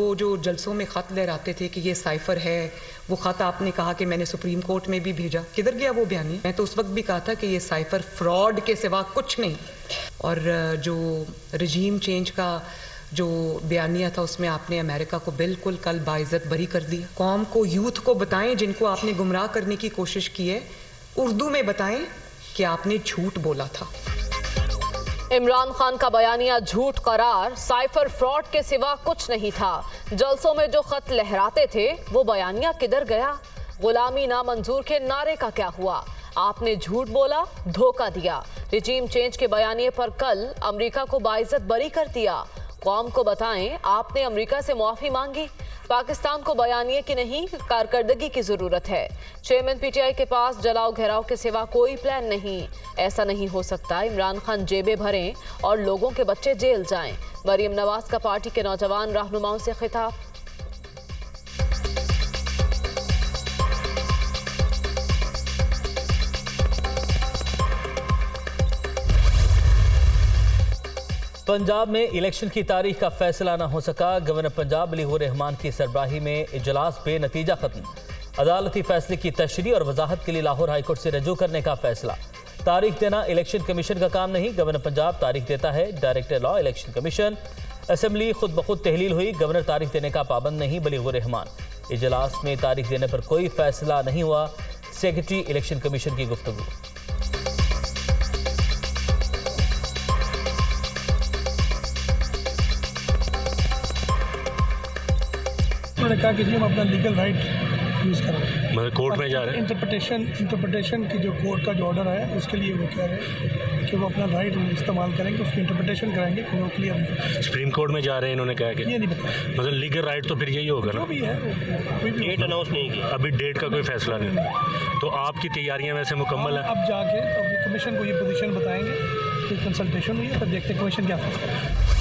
वो जो जलसों में ख़त लहराते थे कि ये साइफर है, वो ख़त आपने कहा कि मैंने सुप्रीम कोर्ट में भी भेजा। किधर गया वो बयानी? मैं तो उस वक्त भी कहा था कि ये साइफर फ्रॉड के सिवा कुछ नहीं। और जो रजीम चेंज का जो बयानिया था, उसमें आपने अमेरिका को बिल्कुल कल बाइज़त बरी कर दिया कौम को यूथ को बताएँ जिनको आपने गुमराह करने की कोशिश की है, उर्दू में बताएँ कि आपने झूठ बोला था। इमरान खान का बयानिया झूठ करार, साइफर फ्रॉड के सिवा कुछ नहीं था। जलसों में जो खत लहराते थे, वो बयानिया किधर गया? गुलामी नामंजूर के नारे का क्या हुआ? आपने झूठ बोला, धोखा दिया। रिजीम चेंज के बयानिए पर कल अमेरिका को बाइजत बरी कर दिया। कौम को बताएँ, आपने अमेरिका से मुआफी मांगी। पाकिस्तान को बयानिए कि नहीं, कारकर्दगी की ज़रूरत है। चेयरमैन पीटीआई के पास जलाओ घेराव के सिवा कोई प्लान नहीं। ऐसा नहीं हो सकता, इमरान खान जेबें भरें और लोगों के बच्चे जेल जाएँ। मरीम नवाज़ का पार्टी के नौजवान रहनुमाओं से खिताब। पंजाब में इलेक्शन की तारीख का फैसला न हो सका। गवर्नर पंजाब अली रहमान की सरबराही में इजलास पे नतीजा खत्म। अदालती फैसले की तशरी और वजाहत के लिए लाहौर हाईकोर्ट से रजू करने का फैसला। तारीख देना इलेक्शन कमीशन का काम नहीं, गवर्नर पंजाब तारीख देता है। Director law election commission assembly खुद ब खुद तहलील हुई। गवर्नर तारीख देने का पाबंद नहीं बली रहमान। इजलास में तारीख देने पर कोई फैसला नहीं हुआ। सेक्रेटरी इलेक्शन कमीशन की गुफ्तु उन्होंने कहा कि जी हम अपना लीगल राइट यूज़ करें मतलब कोर्ट में जा रहे हैं। इंटरप्रटेशन इंटरप्रटेशन की जो कोर्ट का जो ऑर्डर है उसके लिए वो कह रहे हैं कि वो अपना राइट इस्तेमाल करेंगे उसकी इंटरप्रटेशन कराएँगे कि वो क्लियर नहीं सुप्रीम कोर्ट में जा रहे हैं इन्होंने कहा कि ये नहीं बताया। मतलब लीगल राइट तो फिर यही होगा ना। भी है डेट अनाउंस नहीं की अभी डेट का कोई फैसला नहीं। तो आपकी तैयारियाँ वैसे मुकम्मल है? अब जाके कमीशन को ये पोजीशन बताएँगे कि कंसल्टेशन हुई है फिर देखते हैं कमीशन क्या फैसला।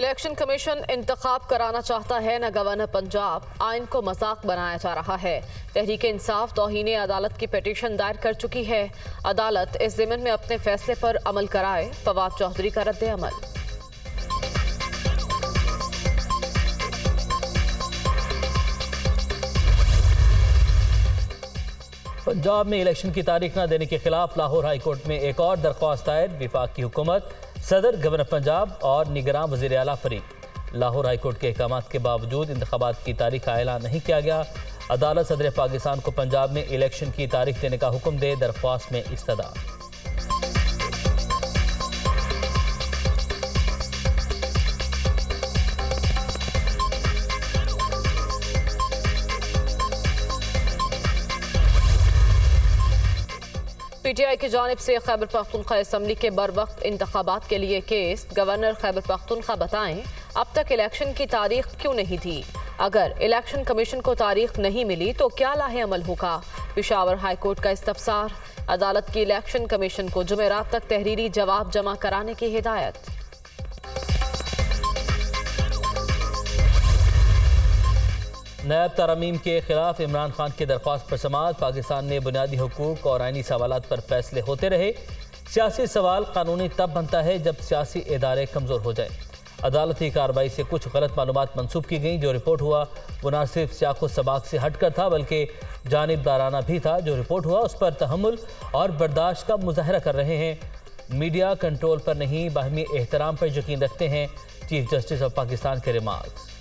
इलेक्शन कमीशन इंतखाब कराना चाहता है, न गवर्नर पंजाब। आइन को मज़ाक बनाया जा रहा है। तहरीक इंसाफ तोहन अदालत की पटिशन दायर कर चुकी है। अदालत इस जिमन में अपने फैसले पर अमल कराए। फवाद चौधरी का रद्द अमल। पंजाब में इलेक्शन की तारीख न देने के खिलाफ लाहौर हाईकोर्ट में एक और दरख्वास्त दायर विफाक की हुकूमत सदर गवर्नर पंजाब और निगरान वजी अला फरीक लाहौर हाईकोर्ट के अहकाम के बावजूद इंतबात की तारीख का ऐलान नहीं किया गया। अदालत सदर पाकिस्तान को पंजाब में इलेक्शन की तारीख देने का हुक्म दे, दरख्वास्त में पीटीआई की जानब से खैबर पख्तनख्वा असम्बली के बर वक्त इंतबात के लिए केस। गवर्नर खैबर पख्तनख्वा बताएँ, अब तक इलेक्शन की तारीख क्यों नहीं थी? अगर इलेक्शन कमीशन को तारीख नहीं मिली तो क्या लाहे अमल होगा? पिशावर हाईकोर्ट का इस्तफसार। अदालत की इलेक्शन कमीशन को जुमेरात तक तहरीरी जवाब जमा कराने की हिदायत। नैब तरमीम के खिलाफ इमरान खान की दरख्वास्त पर समाज पाकिस्तान में बुनियादी हकूक और आइनी सवाल पर फैसले होते रहे। सियासी सवाल कानूनी तब बनता है जब सियासी इदारे कमज़ोर हो जाए। अदालती कार्रवाई से कुछ गलत मालूम मनसूब की गई, जो रिपोर्ट हुआ, वो न सिर्फ़ सियाको सबाक से हट कर था, बल्कि जानबदाराना भी था, जो रिपोर्ट हुआ, उस पर तहमुल और बर्दाश्त का मुजाहरा कर रहे हैं। मीडिया कंट्रोल पर नहीं, बाहमी एहतराम पर यकीन रखते हैं, चीफ जस्टिस ऑफ़ पाकिस्तान के remarks.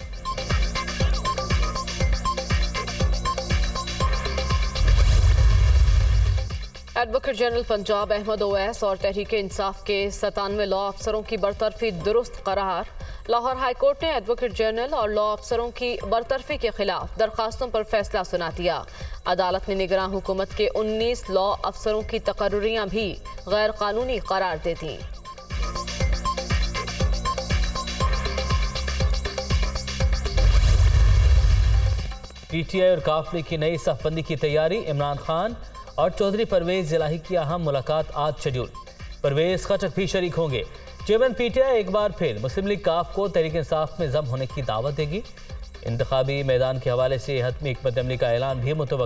Advocate general Punjab Ahmad Owais और तहरीक इंसाफ के सतानवे लॉ अफसरों की बरतरफी दुरुस्त करार। लाहौर हाईकोर्ट ने एडवोकेट जनरल और लॉ अफसरों की बरतरफी के खिलाफ दरखास्तों पर फैसला सुना दिया। अदालत ने निगरान हुकूमत के 19 लॉ अफसरों की तकर्रियाँ भी गैर कानूनी करार दे दी। पीटीआई और काफले की नई सफबंदी की तैयारी, इमरान खान और चौधरी परवेज इलाही की अहम मुलाकात आज शेड्यूल परवेज खचक भी शरीक होंगे। चेयरमैन पीटीआई एक बार फिर मुस्लिम लीग काफ को तहरीक इंसाफ में जम होने की दावत देगी। इंतबी मैदान के हवाले से हतमी अमली का ऐलान भी मुतव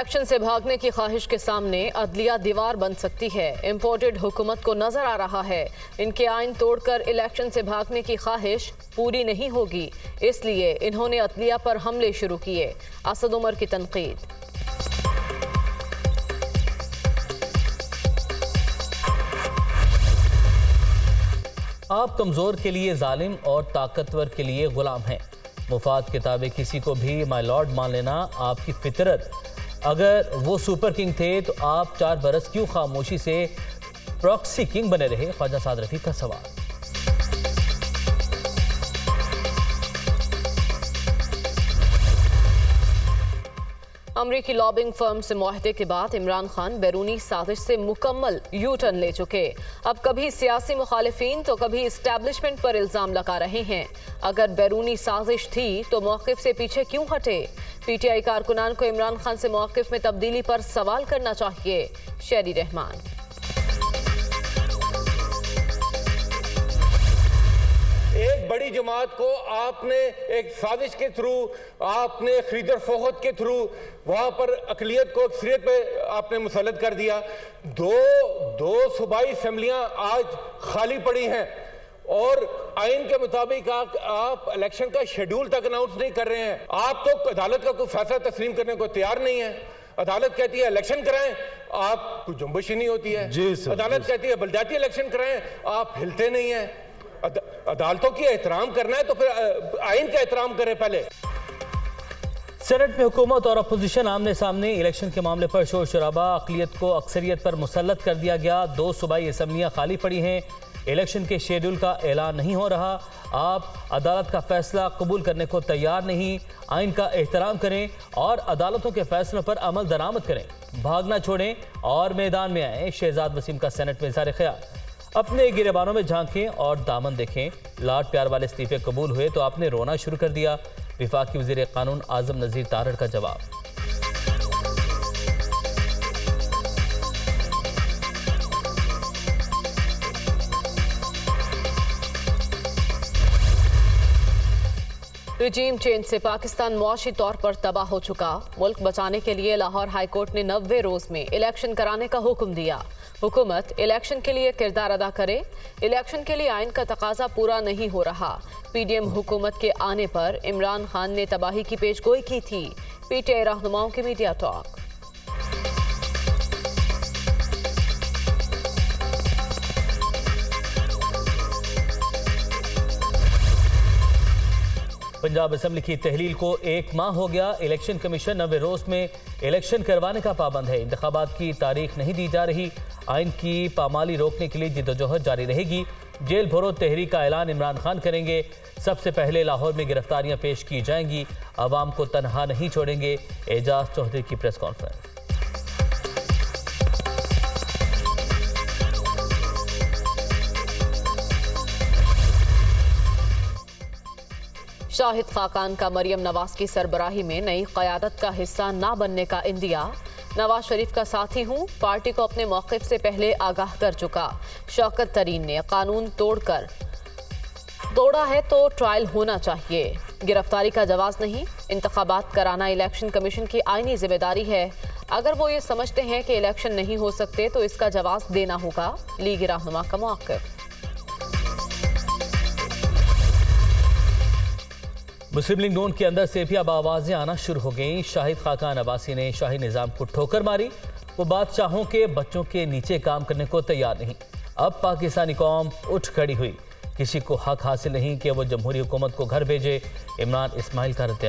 इलेक्शन से भागने की ख्वाहिश के सामने अदलिया दीवार बन सकती है। इम्पोर्टेड हुकूमत को नज़र आ रहा है। इनके आइन तोड़कर इलेक्शन से भागने की ख्वाहिश पूरी नहीं होगी। इसलिए इन्होंने अदलिया पर हमले शुरू किए। असद उमर की तनकीद। आप कमज़ोर के लिए जालिम और ताकतवर के लिए गुलाम हैं। मुफाद किताबें किसी को भी माई लॉर्ड, मान लेना, आपकी फितरत अगर वो सुपर किंग थे तो आप चार बरस क्यों खामोशी से प्रॉक्सी किंग बने रहे? ख्वाजा साद रफी का सवाल। अमरीकी लॉबिंग फर्म से माहदे के बाद इमरान खान बैरूनी साजिश से मुकम्मल यू टर्न ले चुके। अब कभी सियासी मुखालफी तो कभी इस्टेब्लिशमेंट पर इल्ज़ाम लगा रहे हैं। अगर बैरूनी साजिश थी तो मौकफ से पीछे क्यों हटे? पी टी आई कारकुनान को इमरान खान से मौकफ में तब्दीली पर सवाल करना चाहिए शेरी रहमान। बड़ी जमात को आपने एक साजिश के थ्रू आपने खरीदर फोहत के थ्रू वहाँ पर अकलीत को अक्सरियत पे आपने मुसलत कर दिया। दो दो सूबाई असम्बलियाँ आज खाली पड़ी हैं और आइन के मुताबिक आप, आप इलेक्शन का शेड्यूल तक अनाउंस नहीं कर रहे हैं। आप तो अदालत का कोई फैसला तस्लीम करने को तैयार नहीं है। अदालत कहती है इलेक्शन कराएँ। आप कुछ जुम्बश ही। नहीं होती है अदालत कहती है बलदाती इलेक्शन कराएँ। आप हिलते नहीं हैं। अदालतों की एहतराम करना है तो फिर आइन का एहतराम करें पहले। सेनेट में हुकूमत और अपोजिशन आमने सामने, इलेक्शन के मामले पर शोर शराबा अकलियत को अक्सरियत पर मुसलत कर दिया गया, दो सूबाई असम्बलियाँ खाली पड़ी हैं। इलेक्शन के शेड्यूल का ऐलान नहीं हो रहा। आप अदालत का फैसला कबूल करने को तैयार नहीं। आइन का एहतराम करें और अदालतों के फैसलों पर अमल दरामद करें। भागना छोड़ें और मैदान में आए। शहजाद वसीम का सेनेट में इजार ख्याल। अपने गिरेबानों में झांकें और दामन देखें। लाड प्यार वाले इस्तीफे कबूल हुए तो आपने रोना शुरू कर दिया। विफाकी वज़ीर कानून आज़म नज़ीर तारड़ का जवाब। रिजीम चेंज से पाकिस्तान मुआशी तौर पर तबाह हो चुका। मुल्क बचाने के लिए लाहौर हाईकोर्ट ने नब्बे रोज में इलेक्शन कराने का हुक्म दिया। हुकूमत इलेक्शन के लिए किरदार अदा करे, इलेक्शन के लिए आइन का तकाजा पूरा नहीं हो रहा। पीडीएम हुकूमत के आने पर इमरान खान ने तबाही की पेशगोई की थी। पीटीआई रहनुमाओं की मीडिया टॉक। पंजाब असम्बली की तहलील को एक माह हो गया। इलेक्शन कमीशन नवे रोज में इलेक्शन करवाने का पाबंद है। इंतबात की तारीख नहीं दी जा रही। आइन की पामाली रोकने के लिए जिदोजहद जारी रहेगी। जेल भरो तहरी का ऐलान इमरान खान करेंगे। सबसे पहले लाहौर में गिरफ्तारियाँ पेश की जाएँगी। आवाम को तनहा नहीं छोड़ेंगे। एजाज चौधरी की प्रेस कॉन्फ्रेंस। शाहिद खाकान का मरियम नवाज़ की सरबराही में नई क्यादत का हिस्सा ना बनने का इंदिया। नवाज़ शरीफ का साथी हूँ, पार्टी को अपने मौकफ से पहले आगाह कर चुका। शौकत तरीन ने कानून तोड़कर तोड़ा है तो ट्रायल होना चाहिए। गिरफ्तारी का जवाब नहीं इंतबात कराना इलेक्शन कमीशन की आईनी ज़िम्मेदारी है। अगर वो ये समझते हैं कि इलेक्शन नहीं हो सकते तो इसका जवाब देना होगा। लीग रहनुमा का मौकफ। मुस्लिम लीग नोन के अंदर से भी अब आवाज़ें आना शुरू हो गईं। शाहिद खाकान अब्बासी ने शाही निज़ाम को ठोकर मारी। वो बादशाहों के बच्चों के नीचे काम करने को तैयार नहीं। अब पाकिस्तानी कौम उठ खड़ी हुई। किसी को हक हासिल नहीं कि वो जमहूरी हुकूमत को घर भेजे। इमरान इसमाइल का रद्द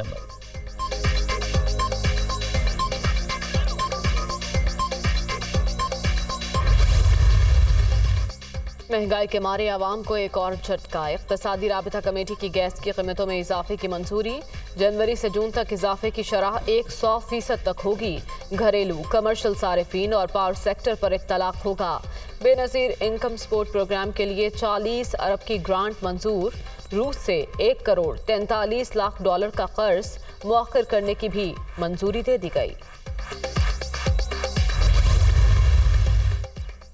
महँगाई के मारे आवाम को एक और झटका। इकतदी रबता कमेटी की गैस की कीमतों में इजाफे की मंजूरी। जनवरी से जून तक इजाफे की शरह एक सौ फ़ीसद तक होगी। घरेलू कमर्शल सार्फिन और पावर सेक्टर पर इतलाक होगा। बेनज़ीर इनकम सपोर्ट प्रोग्राम के लिए चालीस अरब की ग्रांट मंजूर। रूस से एक करोड़ तैंतालीस लाख डॉलर का कर्ज मौखर करने की भी मंजूरी दे दी गई।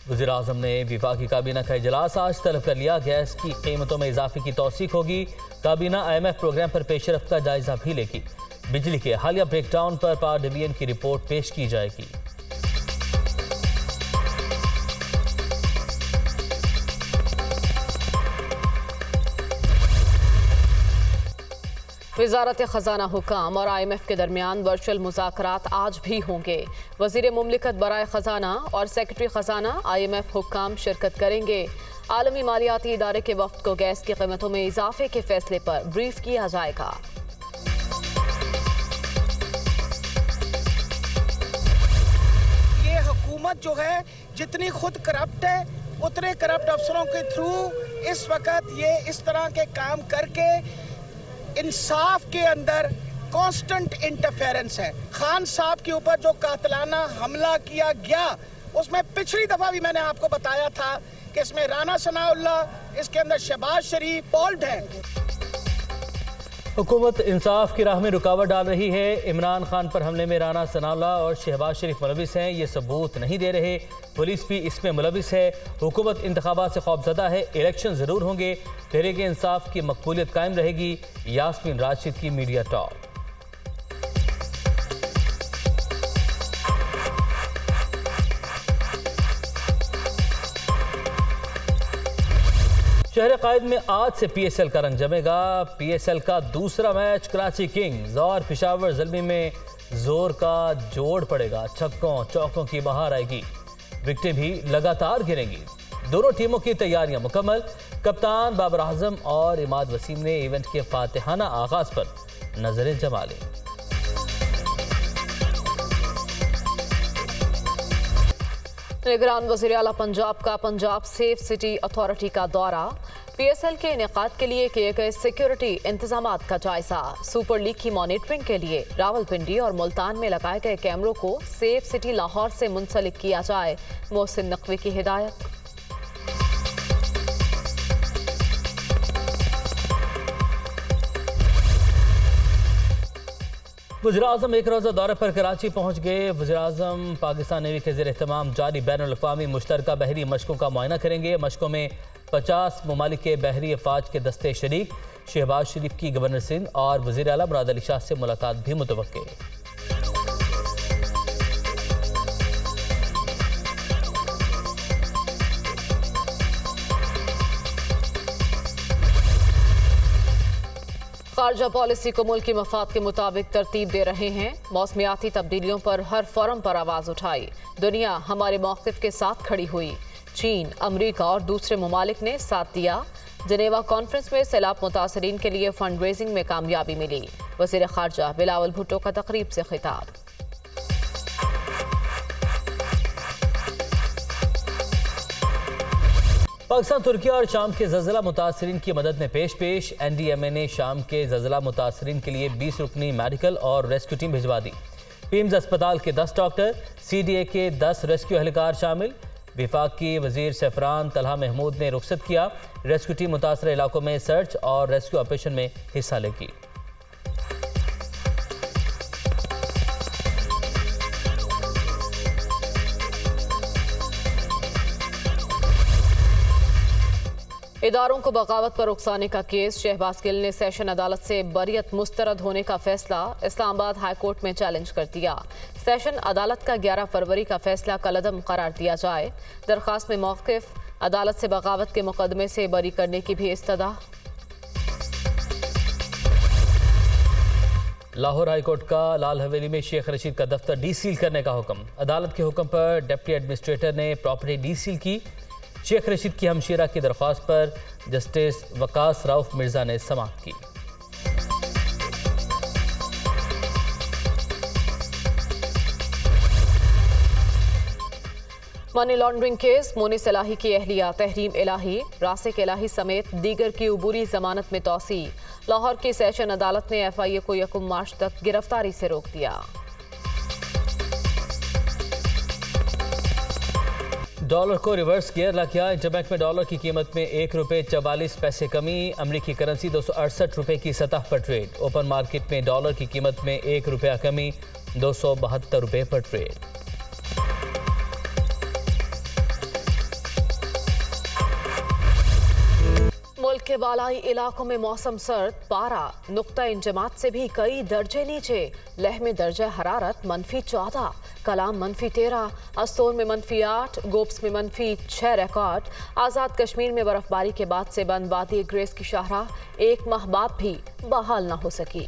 वजी अजम ने विफाकी काबीना का इजलास आज तलब कर लिया। गैस की कीमतों में इजाफे की तोसीक होगी। काबीना आई एम एफ़ प्रोग्राम पर पेशरफ का जायजा भी लेगी। बिजली के हालिया ब्रेकडाउन पर पावर डिवीज़न की रिपोर्ट पेश की जाएगी। वजारत ख़जाना हुकाम और आई एम एफ़ के दरमियान वर्चुअल मुजाकर आज भी होंगे। वज़ीर ममलिकत बरए ख़जाना और सेक्रेटरी ख़जाना आई एम एफ़ हुकाम शिरकत करेंगे। आलमी मालियाती इदारे के वक्त को गैस की कीमतों में इजाफे के फैसले पर ब्रीफ किया जाएगा। ये हुकूमत जो है, जितनी खुद करप्ट है, उतने करप्ट अफसरों के थ्रू इस वक्त ये इस तरह के काम करके, इंसाफ के अंदर कांस्टेंट इंटरफेरेंस है। खान साहब के ऊपर जो कातलाना हमला किया गया, उसमें पिछली दफ़ा भी मैंने आपको बताया था कि इसमें राना सनाउल्ला इसके अंदर शहबाज शरीफ पॉल्ड है हुकूमत इंसाफ की राह में रुकावट डाल रही है। इमरान खान पर हमले में राना सनाउल्ला और शहबाज शरीफ मुलविस हैं, ये सबूत नहीं दे रहे। पुलिस भी इसमें मुलविस है। हुकूमत इंतबात से खौफजदा है। इलेक्शन ज़रूर होंगे। तहरीक इंसाफ की मकबूलियत कायम रहेगी। यासमिन राशिद की मीडिया टॉप शहर कायद में आज से पीएसएल का रंग जमेगा। पीएसएल का दूसरा मैच, कराची किंग्स, और पिशावर जलमी में ज़ोर का जोड़ पड़ेगा। छक्कों, चौकों की बहार आएगी। विकटें भी लगातार गिरेंगी। दोनों टीमों की तैयारियाँ मुकम्मल। कप्तान बाबर आज़म और इमाद वसीम ने इवेंट के फातिहाना आगाज़ पर नज़रें जमा ली। निगरान वज़ीर अला पंजाब का पंजाब सेफ़ सिटी अथॉरिटी का दौरा। पीएसएल के इनका के लिए किए गए सिक्योरिटी इंतज़ाम का जायजा। सुपर लीग की मॉनिटरिंग के लिए रावलपिंडी और मुल्तान में लगाए गए कैमरों को सेफ़ सिटी लाहौर से मुंसलिक किया जाए। मोहसिन नकवी की हिदायत। वजी अजम एक रोज़ा दौरे पर कराची पहुँच गए। वजी अजम पाकिस्तान नेवी के जेर अहतमाम जारी बैन अवी मुश्तर बहरी मशकों का मुआयना करेंगे। मशकों में पचास ममालिक के बहरी अफवाज के दस्ते शरीक शहबाज शरीफ की गवर्नर सिंह और वजी अला मुराद अली शाह से मुलाकात भी मुतव खारजा पॉलिसी को मुल्क मफाद के मुताबिक तरतीब दे रहे हैं। मौसमियाती तब्दीलियों पर हर फॉरम पर आवाज़ उठाई। दुनिया हमारे मौकफ के साथ खड़ी हुई। चीन, अमरीका और दूसरे ममालिक ने साथ दिया। जनेवा कॉन्फ्रेंस में सैलाब मुतासरीन के लिए फंड रेजिंग में कामयाबी मिली। वज़ीर खारजा बिलावल भुट्टो का तकरीब से खिताब। पाकिस्तान तुर्की और शाम के जजला मुतासरीन की मदद में पेश पेश एन डी एम ए ने शाम के जजला मुतासरीन के लिए बीस रुकनी मेडिकल और रेस्क्यू टीम भिजवा दी। पीम्स अस्पताल के दस डॉक्टर सी डी ए के दस रेस्क्यू एहलकार शामिल। विफाक की वज़ीर सफरान तलहा महमूद ने रुखसत किया। रेस्क्यू टीम मुतासर इलाकों में सर्च और रेस्क्यू ऑपरेशन में हिस्सा लेगी। इदारों को बगावत पर उकसाने का केस, शहबाज गिल ने सेशन अदालत से बरीत मुस्तरद होने का फैसला इस्लामाबाद हाई कोर्ट में चैलेंज कर दिया। सेशन अदालत का 11 फरवरी का फैसला कलदम करार दिया जाए। दरखास्त में मौकफ, अदालत से बगावत के मुकदमे से बरी करने की भी इस्तः लाहौर हाईकोर्ट का लाल हवेली में शेख रशीद का दफ्तर डी सील करने का हुक्म। अदालत के हुक्म पर डिप्टी एडमिनिस्ट्रेटर ने प्रॉपर्टी डी सील की। शेख रशीद की हमशीरा की दरख्वास्त पर जस्टिस वकास राउफ मिर्ज़ा ने समाप्त की। मनी लॉन्ड्रिंग केस, मोनी सलाही की अहलिया, तहरीम इलाही, रासिक इलाही समेत दीगर की अबूरी जमानत में तोसी। लाहौर की सेशन अदालत ने एफ़ आई ए को यकुम मार्च तक गिरफ्तारी से रोक दिया। डॉलर को रिवर्स किया इंटरबैंक में डॉलर की कीमत में एक रुपये चवालीस पैसे कमी, अमरीकी करेंसी दो सौ अड़सठ रुपये की सतह पर ट्रेड। ओपन मार्केट में डॉलर की कीमत में एक रुपया कमी, दो सौ बहत्तर रुपये पर ट्रेड। के बालाई इलाकों में मौसम सर्द, पारा, नुकता इंजमात से भी कई दर्जे नीचे। लह में दर्जा हरारत, मनफी चौदह, कलाम मनफी तेरह, अस्तोर में मनफी आठ गोप्स में मनफी छः रिकॉर्ड आज़ाद कश्मीर में बर्फबारी के बाद से बंद वादी ग्रेस की शाहरा एक माह बाद भी बहाल न हो सकी।